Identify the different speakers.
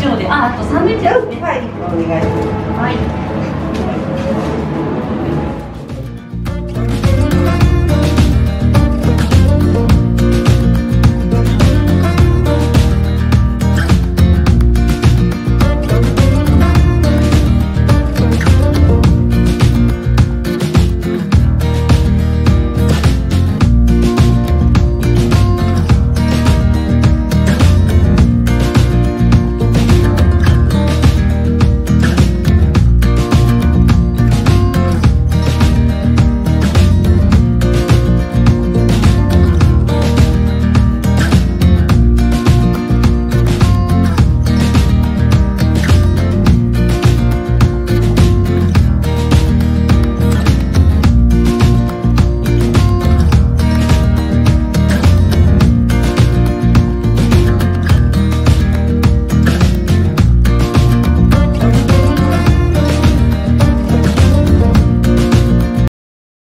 Speaker 1: 上で。ああとサンドイッチですね。
Speaker 2: はい、お願いします。
Speaker 1: はい。